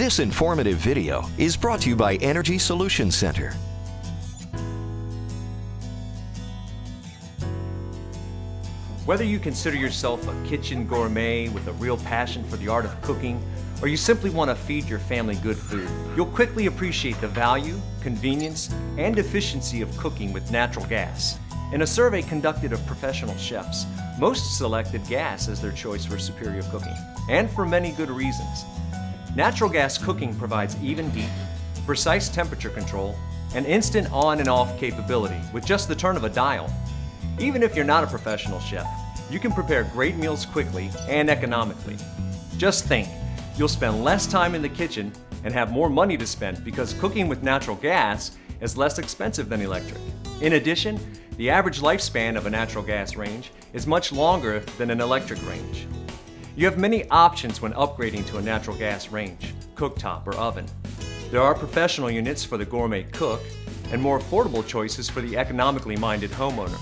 This informative video is brought to you by Energy Solutions Center. Whether you consider yourself a kitchen gourmet with a real passion for the art of cooking, or you simply want to feed your family good food, you'll quickly appreciate the value, convenience, and efficiency of cooking with natural gas. In a survey conducted of professional chefs, most selected gas as their choice for superior cooking, and for many good reasons. Natural gas cooking provides even heat, precise temperature control, and instant on and off capability with just the turn of a dial. Even if you're not a professional chef, you can prepare great meals quickly and economically. Just think, you'll spend less time in the kitchen and have more money to spend because cooking with natural gas is less expensive than electric. In addition, the average lifespan of a natural gas range is much longer than an electric range. You have many options when upgrading to a natural gas range, cooktop, or oven. There are professional units for the gourmet cook and more affordable choices for the economically minded homeowner.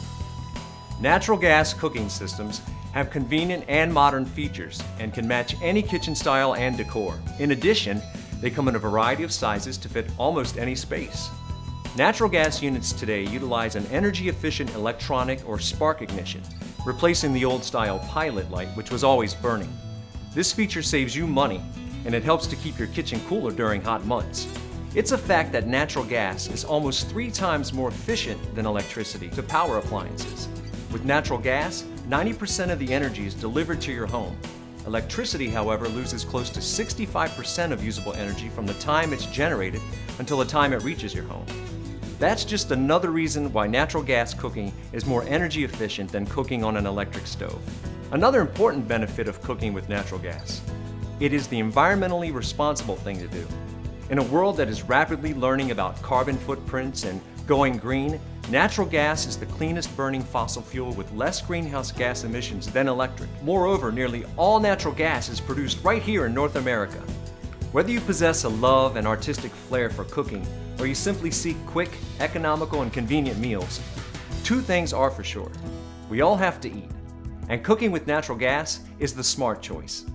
Natural gas cooking systems have convenient and modern features and can match any kitchen style and decor. In addition, they come in a variety of sizes to fit almost any space. Natural gas units today utilize an energy-efficient electronic or spark ignition, replacing the old-style pilot light which was always burning. This feature saves you money, and it helps to keep your kitchen cooler during hot months. It's a fact that natural gas is almost three times more efficient than electricity to power appliances. With natural gas, 90% of the energy is delivered to your home. Electricity, however, loses close to 65% of usable energy from the time it's generated until the time it reaches your home. That's just another reason why natural gas cooking is more energy efficient than cooking on an electric stove. Another important benefit of cooking with natural gas. It is the environmentally responsible thing to do. In a world that is rapidly learning about carbon footprints and going green, natural gas is the cleanest burning fossil fuel with less greenhouse gas emissions than electric. Moreover, nearly all natural gas is produced right here in North America. Whether you possess a love and artistic flair for cooking, or you simply seek quick, economical, and convenient meals, two things are for sure. We all have to eat, and cooking with natural gas is the smart choice.